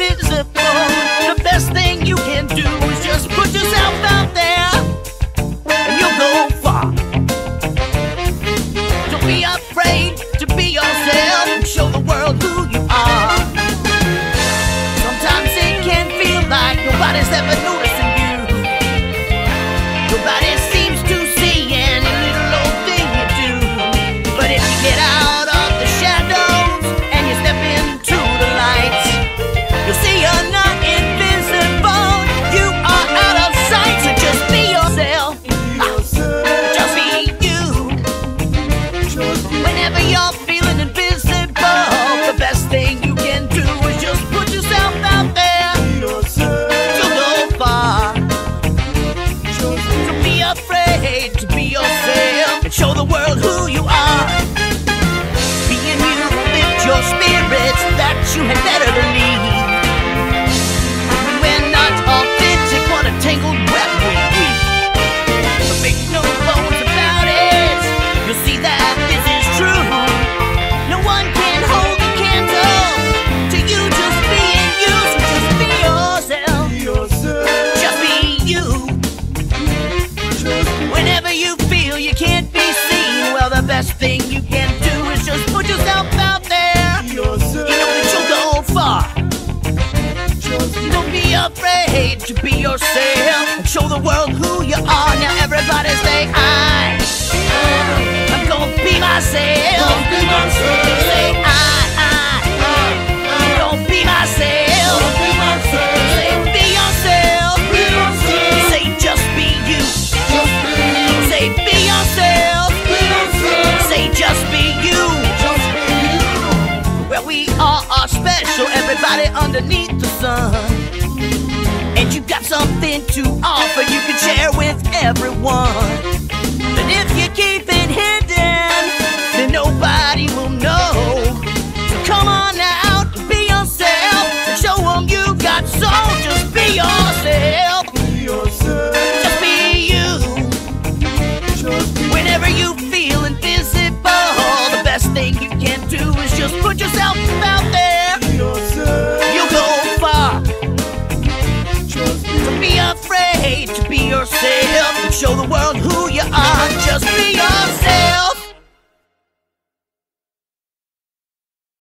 invisible. The best thing you can do is just put yourself out there, and you'll go far. Don't be afraid to be yourself show the world who you are. Sometimes it can feel like nobody's ever noticed. Whenever you're feeling invisible, the best thing you can do is just put yourself out there. Go far. Don't be afraid to be yourself and show the world who you are. Being you lifts your spirits that you had better believe. Thing you can do is just put yourself out there. You know that you'll go far. Don't be afraid to be yourself and show the world who you are. All are special, everybody underneath the sun. And you got something to offer you can share with everyone. But if you keep put yourself out there. You'll go far. Don't be afraid to be yourself show the world who you are.